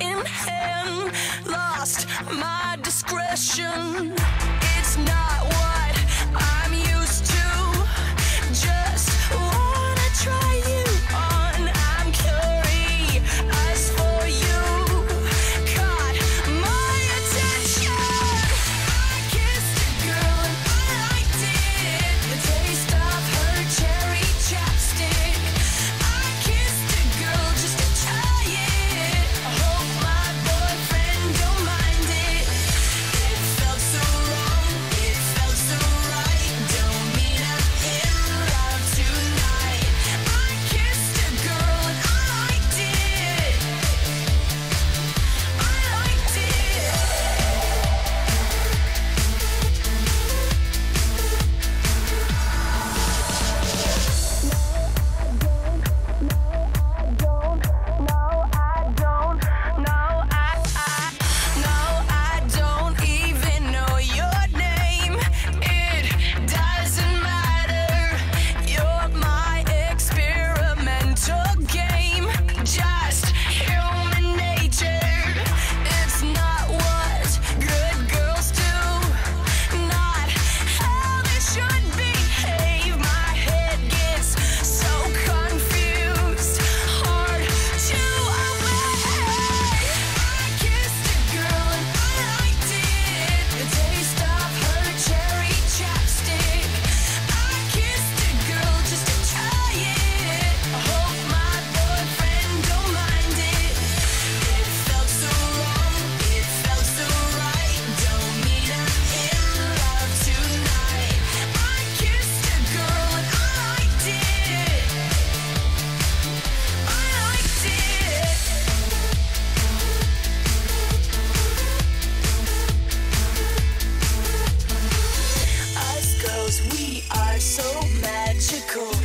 in hand, lost my discretion. Cool.